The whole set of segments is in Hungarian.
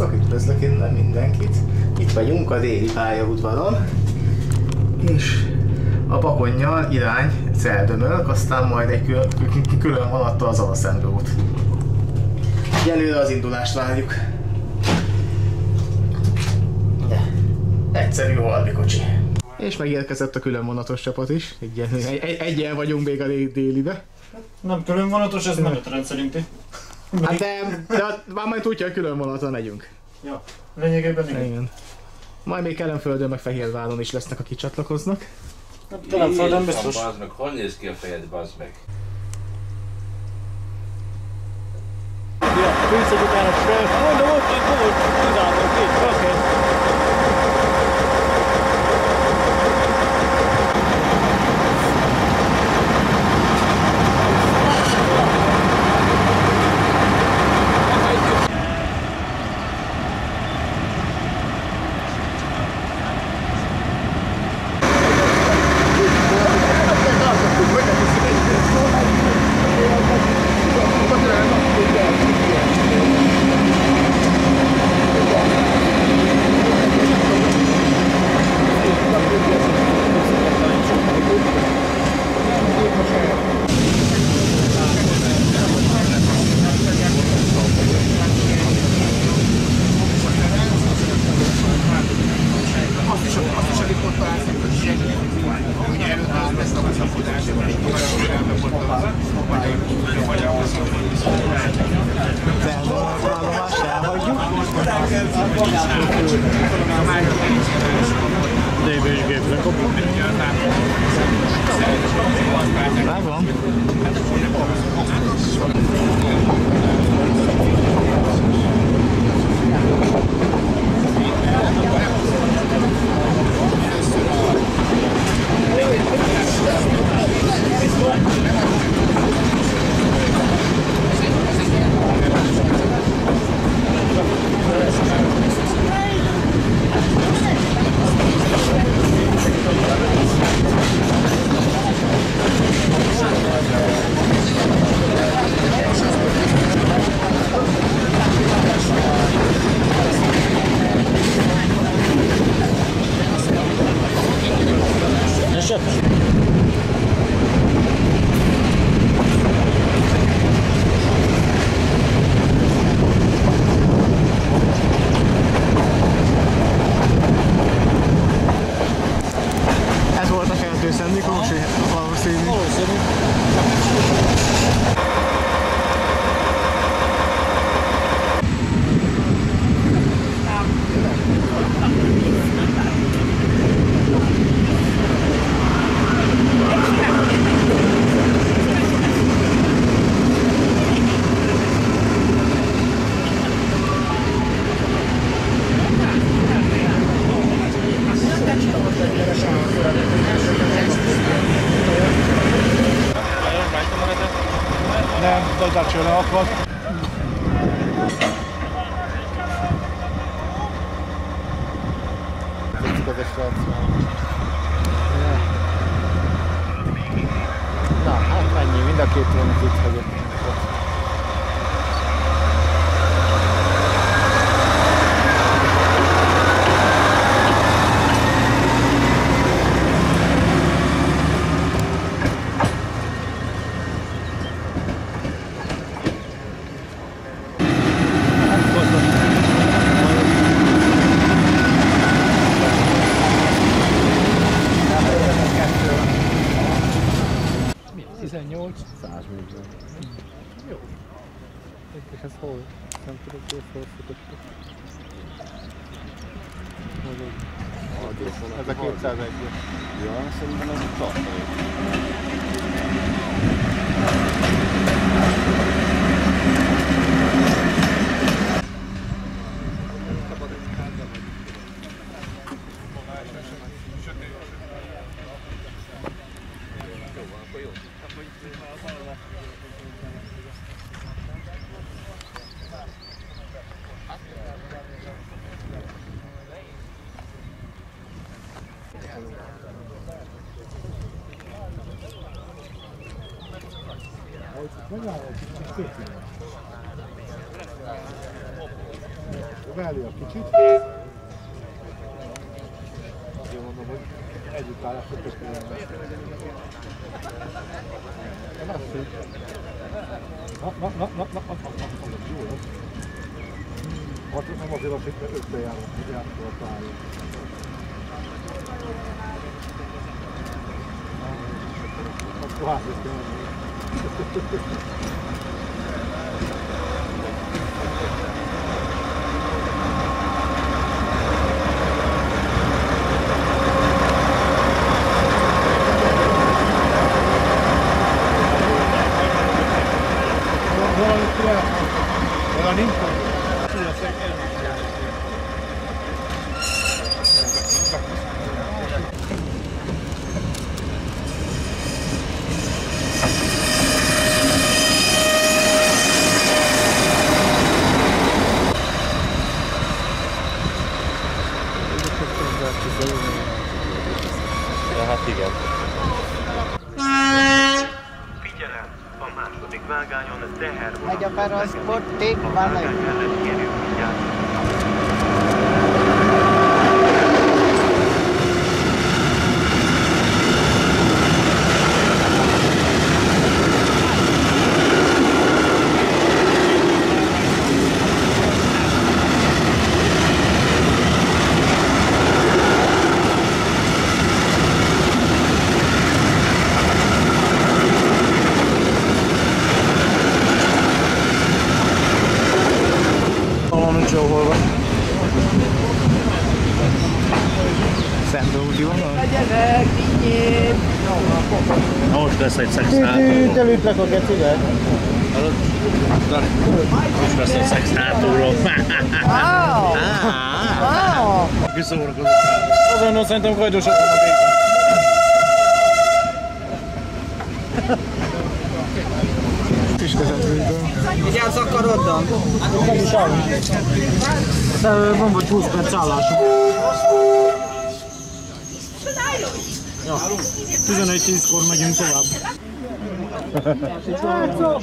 Sziasztok, üdvözlök innen mindenkit. Itt vagyunk a déli pályaudvaron. És a bakonnyal irány Celdömölk, aztán majd egy kül- külön vonattal az Alszent út. Egyelőre az indulást várjuk. Egyszerű halbikocsi. És megérkezett a külön vonatos csapat is. Egyen, egy, egy, egyen vagyunk még a dé- délibe. Nem külön vonatos, ez menetrend szerinti. Hát de, de már majd tudja, hogy külön vonaton megyünk. Ja, lényegében igen. Igen. Majd még Kelenföldön meg Fehérváron is lesznek, akik csatlakoznak. Talán földön biztos. Bazd meg, hol néz ki a fejed, bazd meg? Ja, pénzeg utána fel. Mondom, ott van, volt, igazából két, oké. the K26 again. video, eh? sembrano 18. editar a prefeitura. É uma feita. Não, não, não, não, não, não, Pode ser um modelo assim que eu tenho, eu tenho a sua área. Ah, eu tenho a minha. บ้านอะไร veszedszek szától. Telütlek a gecibe. Most veszedszek szától. Kiszórakozok rá. Azonnal szerintem kajdosat a végén. Kis vezetőből. Vigyázz a koroddal! Nem is Van vagy 20 perc állásunk. Sprzedają! Ja. 11-10-kor megyünk tovább. Srácok!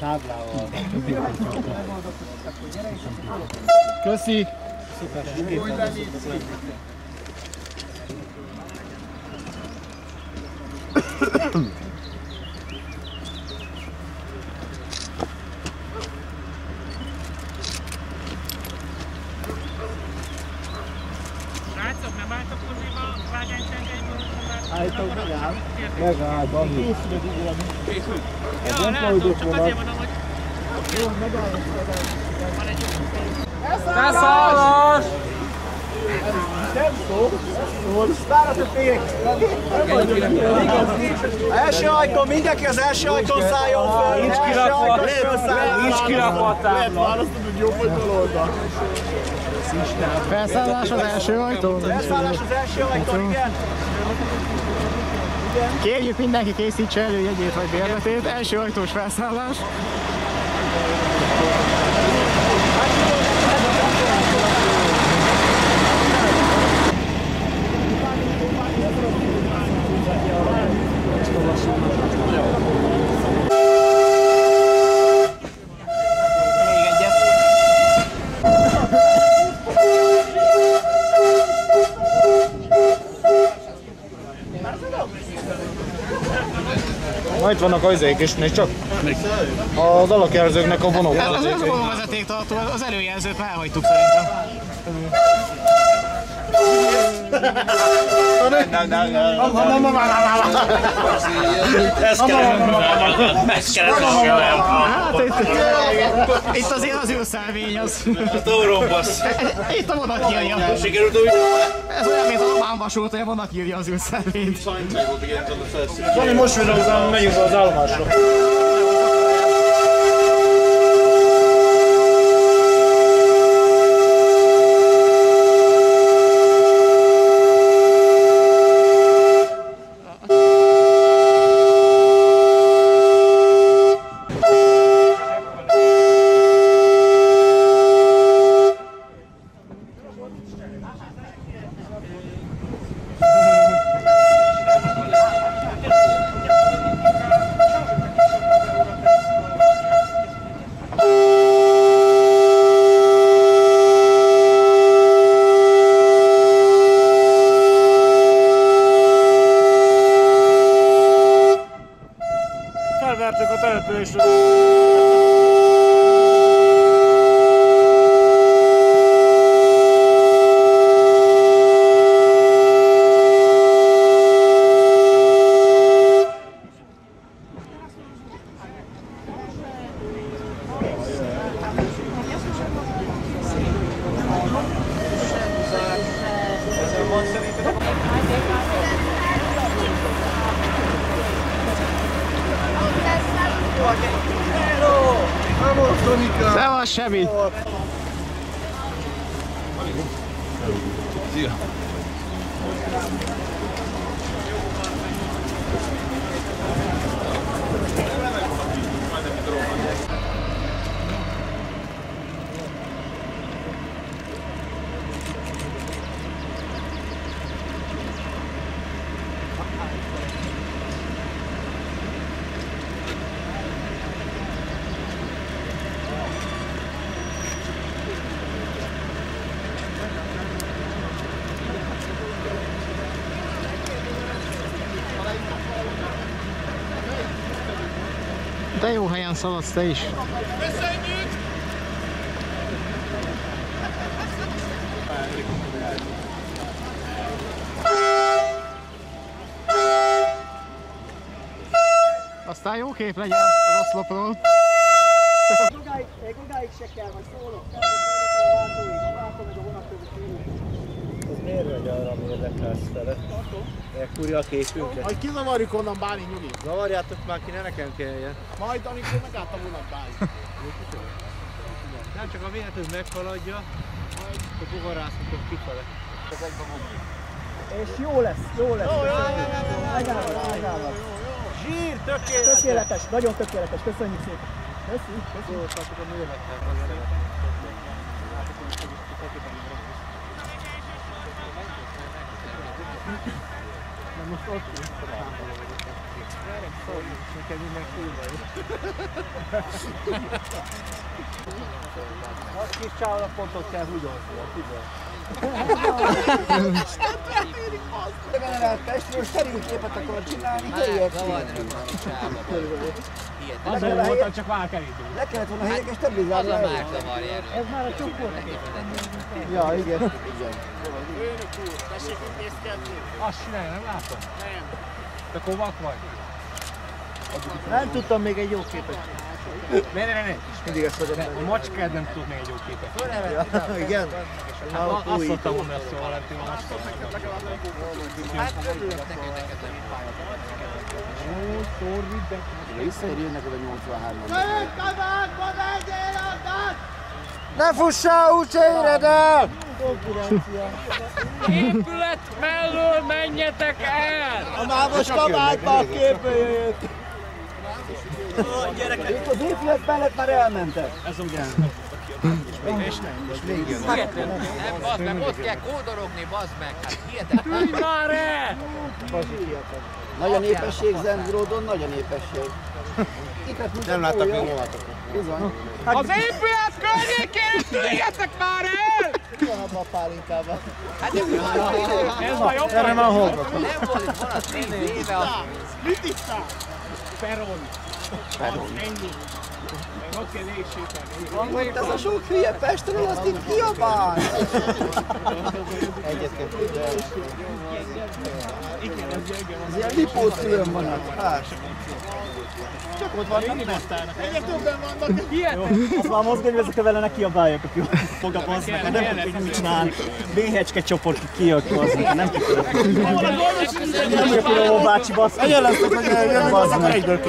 Táblával. Köszi! Szuper. Köszönöm. Hát a megáll. Megáll, Dani. Készülök, igen. Készülök. Ja, nem tudom, csak azért mondom, hogy... Jó, megáll. Van egy Beszállás! Nem szól. Várat a fék. Első ajtó, mindenki az első ajtón szálljon föl. Nincs kirakva, nincs kirakva a tábla. Lehet hogy jobb vagy bal. Felszállás az első ajtón? Felszállás az első ajtón, igen! Kérjük mindenki készítse elő jegyét vagy bérletét. Első ajtós felszállás. Itt vannak az izék is, nézd csak. Az alakjelzőknek a vonók. Ez az, az vonóvezetéktartó, az előjelzőt már elhagytuk szerintem. Ez. Ezt kellett. Hát itt, azért az őszelvény az. A tórompasz. Itt a vonat írja. Sikerült úgy? Ez olyan, mint a román vasút, hogy a vonat írja az őszelvényt. Dani, most jön az, megyünk az állomásra. Szevasz, Sebi! De jó helyen szaladsz te is. Aztán jó kép legyen a rossz lopról. Odáig, még odáig se kell, majd szólok. Látom, hogy a vonatkövető Ez miért vagy arra, ami érdekelsz vele? Elkúrja a képünket. Majd kizavarjuk onnan Báli nyugi. Zavarjátok már ki, ne nekem kelljen. Majd amikor megálltam volna Báli. Nem csak a véletlenül meghaladja, majd a bogarászatok kifele. És jó lesz, jó lesz. Jó, jó, jó, Megállod, megállod. Zsír, tökéletes! Tökéletes, nagyon tökéletes. Köszönjük szépen. Köszi, köszi. Jó, a művelet Na most ott Nekem minden kurva jó. A kis csávra pontot kell húgyozni, tudom. Generált Pestről szerint képet akar csinálni, helyet Azért voltam, csak már kerítünk. Le kellett volna helyek és stabilizálni. Az a már Ez már a csoport. Ja, igen. Azt csinálja, nem látom? Nem. Te kovak vagy? Nem tudtam még egy jó képet. Ne, ne, ne, ne. Mindig ezt vagyok. A macskád nem tud még egy jó képet. Ja, igen. Hát, azt szoktam mondani, hogy a Valentin a macska. Visszajönnek oda 83-ban. Ne fussál, úgyse éred el! Épület mellől menjetek el! A mámos kabátba a képbe Gyerekek! Az épület mellett már elmentek. Ez ugye. Nem, bazd meg, ott kell kódorogni, bazd meg. Hát hihetetlen. Ülj már el! Nagy a népesség Zendródon, nagy a népesség. Nem láttak még lovatokon. Bizony. Az épület környékén tűnjetek már el! Mi van abban a pálinkában? Hát nem Ez a. Nem. Meg. Itt ez a sok hülye Pestre, hogy azt itt kiabál. Egyet Ez ilyen lipót külön vannak. Hát. Csak ott vannak. Egyre többen vannak. Azt már mozgani, hogy ezek vele ne kiabáljak, aki fog a basz meg. Nem tudjuk, hogy mit csinál. Béhecske csoport kijött az meg. Nem tudjuk. Nem vagyok Piró bácsi basz. Egyen lesz, hogy jön, basz meg. Egyből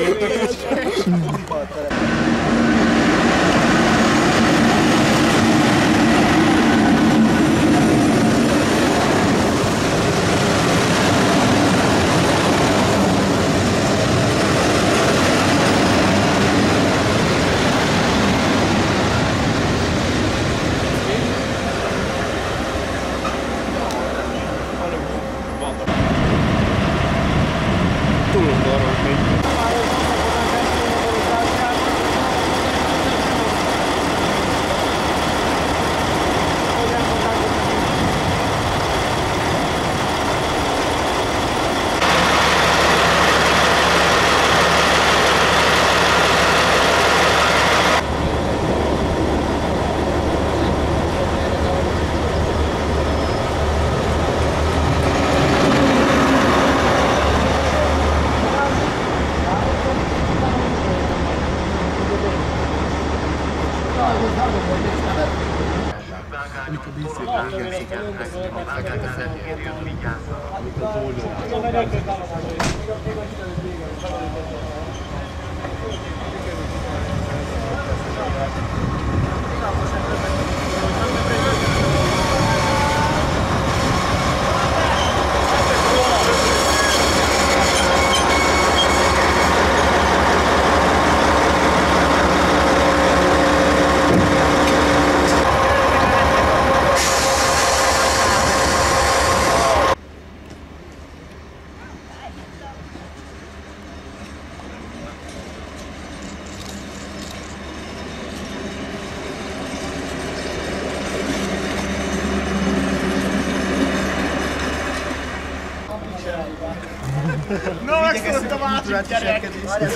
két.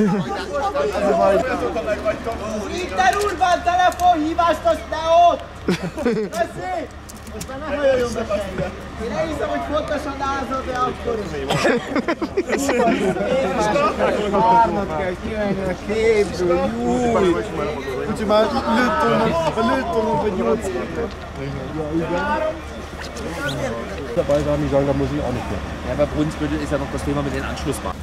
Minden Urbán telefonhívást azt ne ott! Köszi! Most már ne hajoljon be senki. Én elhiszem, hogy fontosan állzod, de akkor is. Hármat kell kivenni a képből, júj! Úgyhogy már lőttolnak, lőttolnak a nyolckat. Dabei war, die sagen, da muss ich auch nicht mehr. Ja, bei Brunsbüttel ist ja noch das Thema mit den Anschlussbahnen.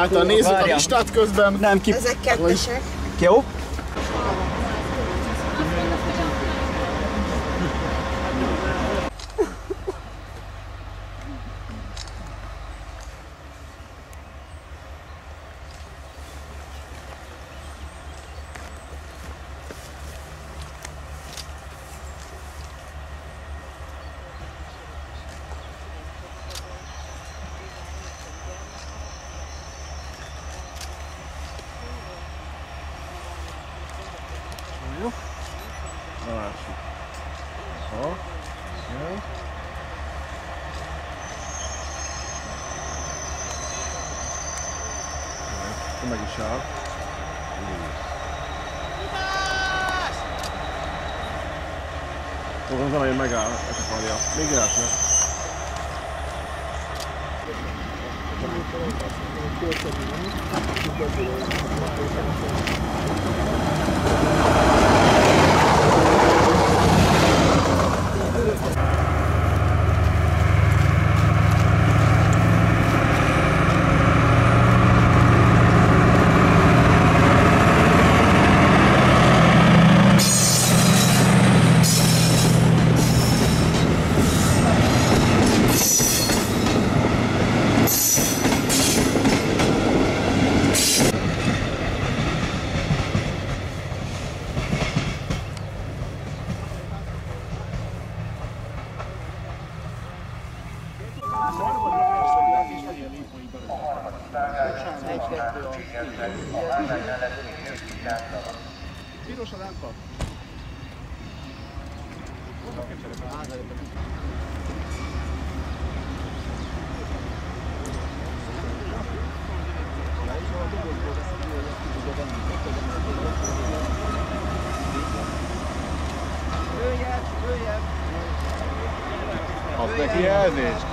Uráltal nézzük a listát közben. Nem ki... Ezek kettesek. Jó? Meg is áll. Ó, az elején megáll, ezt akarja. Még lehetne. Ad jelzést.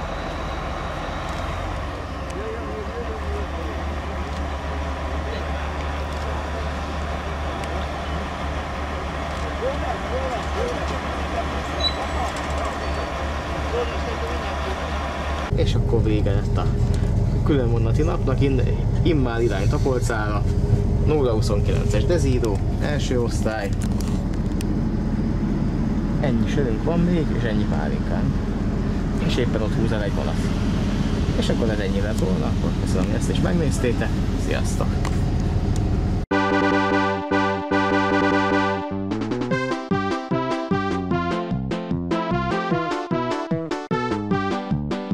És akkor vége lett a különvonati napnak, innen, immár irány Tapolcára, 0-29-es dezíró, első osztály. Ennyi sörünk van még, és ennyi pálinkán. És éppen ott húz el egy vonat. És akkor ez ennyi lett volna, akkor köszönöm, hogy ezt is megnéztétek. Sziasztok!